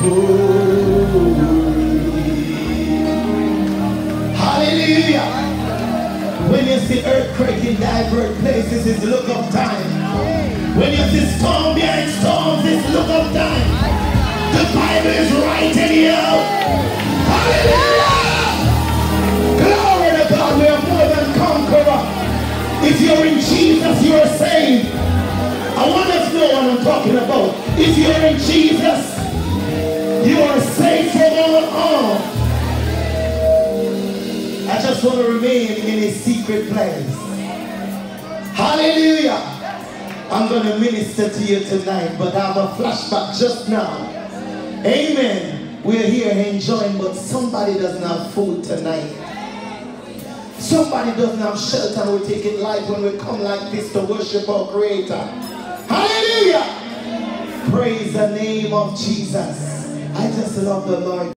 Hallelujah! When you see earthquake in diverse places, it's look of time. When you see storm behind storms, it's look of time. The Bible is right anyhow. Hallelujah! Glory to God, we are more than conqueror. If you're in Jesus, you are saved. I want us to know what I'm talking about. If you're in Jesus, just want to remain in a secret place. Hallelujah. I'm going to minister to you tonight, but I have a flashback just now. Amen. We're here enjoying, but somebody doesn't have food tonight. Somebody doesn't have shelter and we take it light when we come like this to worship our Creator. Hallelujah. Praise the name of Jesus. I just love the Lord.